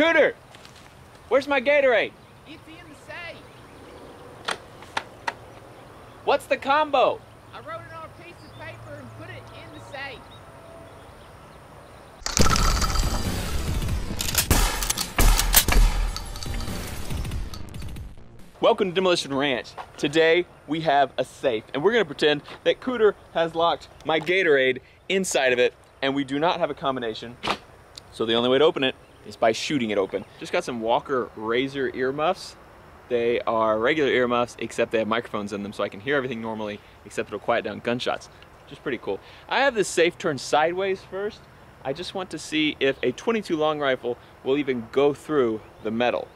Cooter, where's my Gatorade? It's in the safe. What's the combo? I wrote it on a piece of paper and put it in the safe. Welcome to Demolition Ranch. Today we have a safe and we're gonna pretend that Cooter has locked my Gatorade inside of it and we do not have a combination. So the only way to open it is by shooting it open. Just got some Walker Razor earmuffs. They are regular earmuffs except they have microphones in them so I can hear everything normally except it'll quiet down gunshots, which is pretty cool. I have this safe turned sideways first. I just want to see if a 22 long rifle will even go through the metal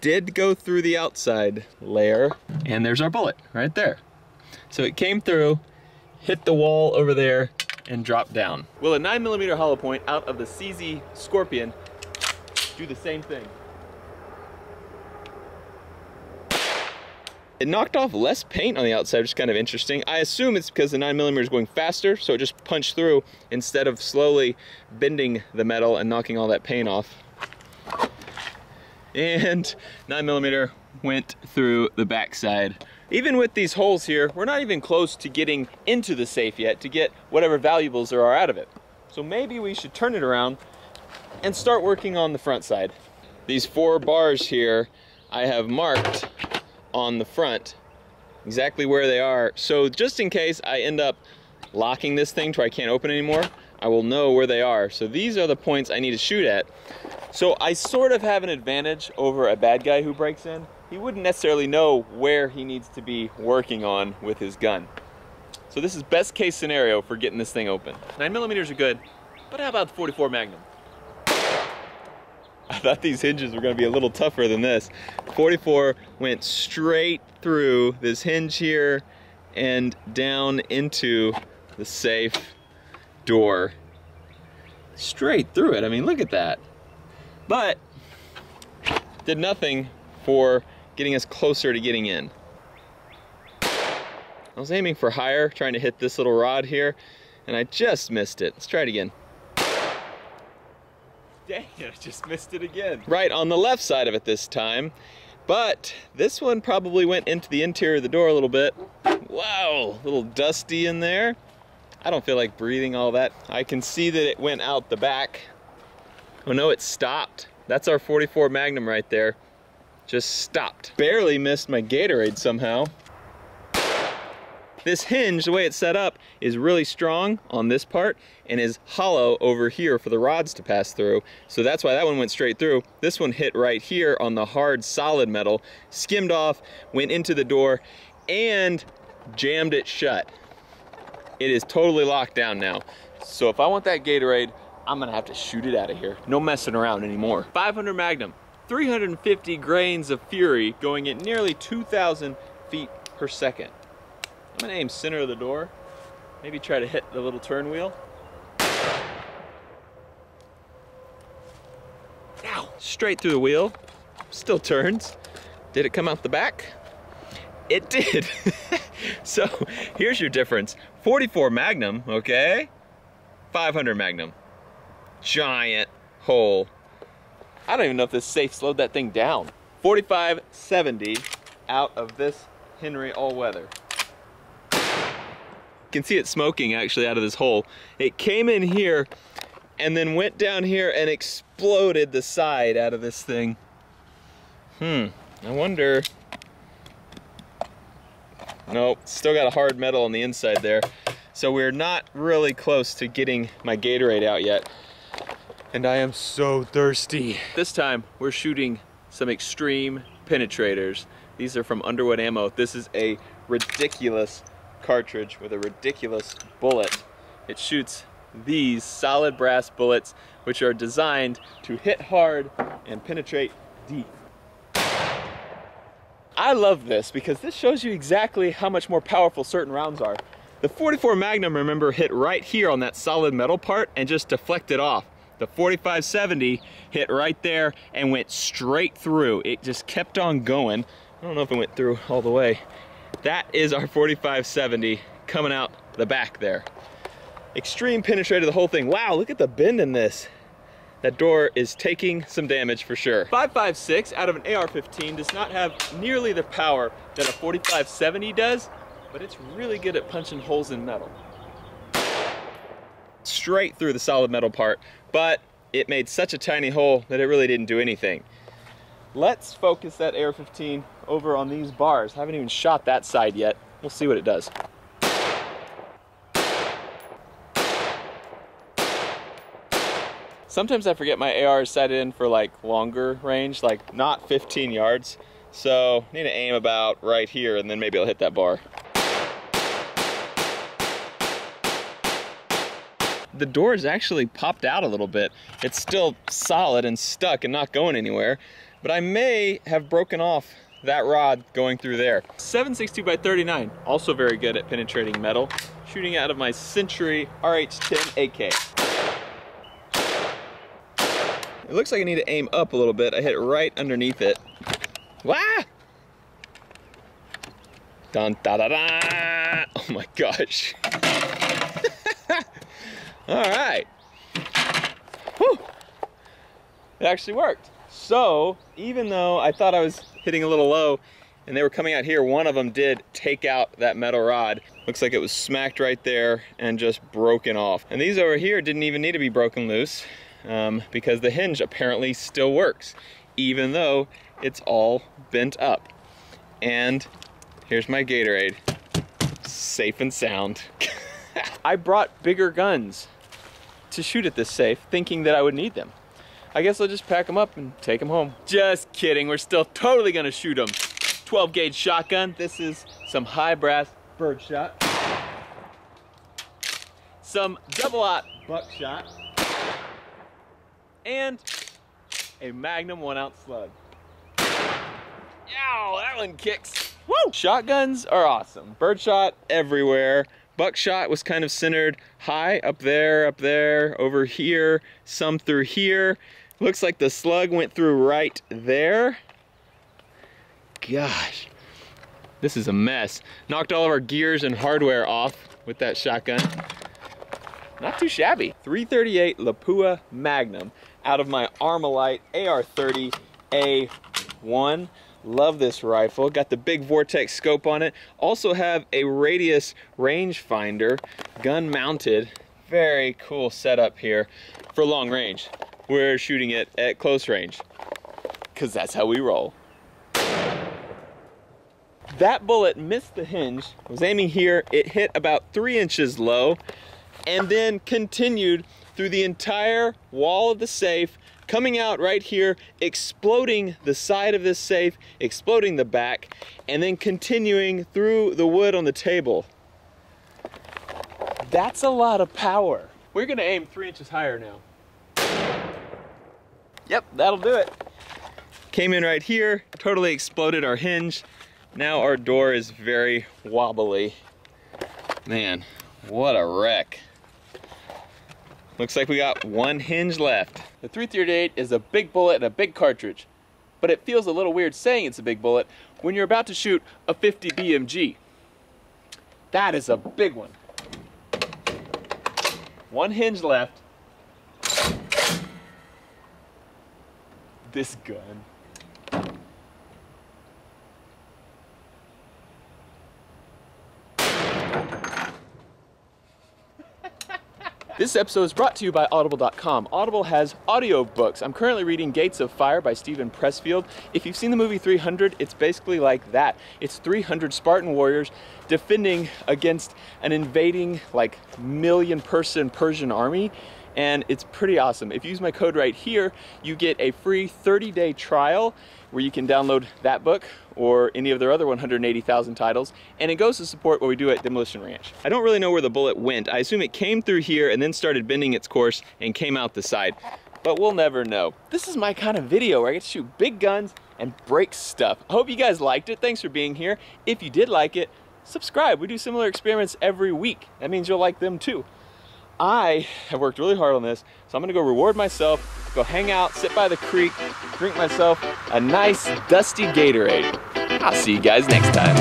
did go through the outside layer and there's our bullet right there. So it came through, hit the wall over there and dropped down. Will a nine millimeter hollow point out of the CZ Scorpion do the same thing? It knocked off less paint on the outside, which is kind of interesting. I assume it's because the 9mm is going faster, so it just punched through instead of slowly bending the metal and knocking all that paint off and 9mm went through the backside. Even with these holes here, we're not even close to getting into the safe yet to get whatever valuables there are out of it. So maybe we should turn it around and start working on the front side. These four bars here, I have marked on the front exactly where they are. So just in case I end up locking this thing to where I can't open anymore, I will know where they are. So these are the points I need to shoot at. So I sort of have an advantage over a bad guy who breaks in. He wouldn't necessarily know where he needs to be working on with his gun. So this is best case scenario for getting this thing open. Nine millimeters are good, but how about the 44 Magnum? I thought these hinges were gonna be a little tougher than this. 44 went straight through this hinge here and down into the safe door. Straight through it, I mean, look at that but did nothing for getting us closer to getting in. I was aiming for higher, trying to hit this little rod here, and I just missed it. Let's try it again. Dang it, I just missed it again. Right on the left side of it this time, but this one probably went into the interior of the door a little bit. Wow, a little dusty in there. I don't feel like breathing all that. I can see that it went out the back Oh no, it stopped. That's our 44 Magnum right there. Just stopped. Barely missed my Gatorade somehow. This hinge, the way it's set up, is really strong on this part and is hollow over here for the rods to pass through. So that's why that one went straight through. This one hit right here on the hard solid metal, skimmed off, went into the door, and jammed it shut. It is totally locked down now. So if I want that Gatorade, I'm gonna have to shoot it out of here. No messing around anymore. 500 Magnum, 350 grains of fury going at nearly 2,000 feet per second. I'm gonna aim center of the door. Maybe try to hit the little turn wheel. Ow! Straight through the wheel. Still turns. Did it come out the back? It did. so here's your difference. 44 Magnum, okay? 500 Magnum giant hole. I don't even know if this safe slowed that thing down. 4570 out of this Henry all-weather. You can see it smoking actually out of this hole. It came in here and then went down here and exploded the side out of this thing. Hmm, I wonder. Nope, still got a hard metal on the inside there. So we're not really close to getting my Gatorade out yet and I am so thirsty. This time we're shooting some extreme penetrators. These are from Underwood Ammo. This is a ridiculous cartridge with a ridiculous bullet. It shoots these solid brass bullets which are designed to hit hard and penetrate deep. I love this because this shows you exactly how much more powerful certain rounds are. The 44 Magnum, remember, hit right here on that solid metal part and just deflected off. The 4570 hit right there and went straight through. It just kept on going. I don't know if it went through all the way. That is our 4570 coming out the back there. Extreme penetrated the whole thing. Wow, look at the bend in this. that door is taking some damage for sure. 5.56 out of an AR-15 does not have nearly the power that a 45-70 does, but it's really good at punching holes in metal. Straight through the solid metal part, but it made such a tiny hole that it really didn't do anything. Let's focus that AR-15 over on these bars. Haven't even shot that side yet. We'll see what it does. Sometimes I forget my AR is set in for like longer range, like not 15 yards. So I need to aim about right here and then maybe I'll hit that bar. The door is actually popped out a little bit. It's still solid and stuck and not going anywhere, but I may have broken off that rod going through there. 762 by 39, also very good at penetrating metal, shooting out of my Century RH-10 AK. It looks like I need to aim up a little bit. I hit right underneath it. Wah! Dun da da da! Oh my gosh. All right. Whew. It actually worked. So, even though I thought I was hitting a little low and they were coming out here, one of them did take out that metal rod. Looks like it was smacked right there and just broken off. And these over here didn't even need to be broken loose um, because the hinge apparently still works, even though it's all bent up. And here's my Gatorade, safe and sound. I brought bigger guns to shoot at this safe, thinking that I would need them. I guess I'll just pack them up and take them home. Just kidding, we're still totally gonna shoot them. 12 gauge shotgun. This is some high brass birdshot. Some double aught buckshot and a Magnum one ounce slug. Yow, that one kicks. Woo! Shotguns are awesome. Birdshot everywhere. Buckshot was kind of centered high up there, up there, over here, some through here. Looks like the slug went through right there. Gosh, this is a mess. Knocked all of our gears and hardware off with that shotgun. Not too shabby. 338 Lapua Magnum out of my Armalite AR-30 A1. Love this rifle. Got the big Vortex scope on it. Also have a radius rangefinder, gun mounted. Very cool setup here for long range. We're shooting it at close range because that's how we roll. That bullet missed the hinge, was aiming here, it hit about three inches low, and then continued through the entire wall of the safe, coming out right here, exploding the side of this safe, exploding the back, and then continuing through the wood on the table. That's a lot of power. We're gonna aim three inches higher now. Yep, that'll do it. Came in right here, totally exploded our hinge. Now our door is very wobbly. Man, what a wreck. Looks like we got one hinge left. The 338 is a big bullet and a big cartridge, but it feels a little weird saying it's a big bullet when you're about to shoot a 50 BMG. That is a big one. One hinge left. This gun. This episode is brought to you by Audible.com. Audible has audiobooks. I'm currently reading Gates of Fire by Steven Pressfield. If you've seen the movie 300, it's basically like that. It's 300 Spartan warriors defending against an invading, like, million person Persian army and it's pretty awesome. If you use my code right here, you get a free 30-day trial where you can download that book or any of their other 180,000 titles, and it goes to support what we do at Demolition Ranch. I don't really know where the bullet went. I assume it came through here and then started bending its course and came out the side, but we'll never know. This is my kind of video where I get to shoot big guns and break stuff. I hope you guys liked it. Thanks for being here. If you did like it, subscribe. We do similar experiments every week. That means you'll like them too. I have worked really hard on this, so I'm gonna go reward myself, go hang out, sit by the creek, drink myself a nice dusty Gatorade. I'll see you guys next time.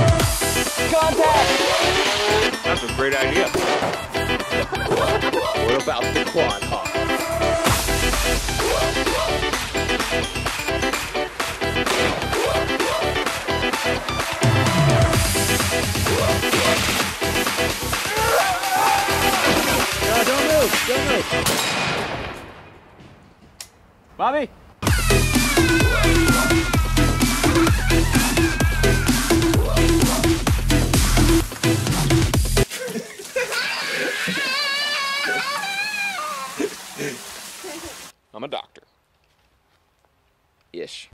Contact! That's a great idea. Bobby. I'm a doctor. Ish.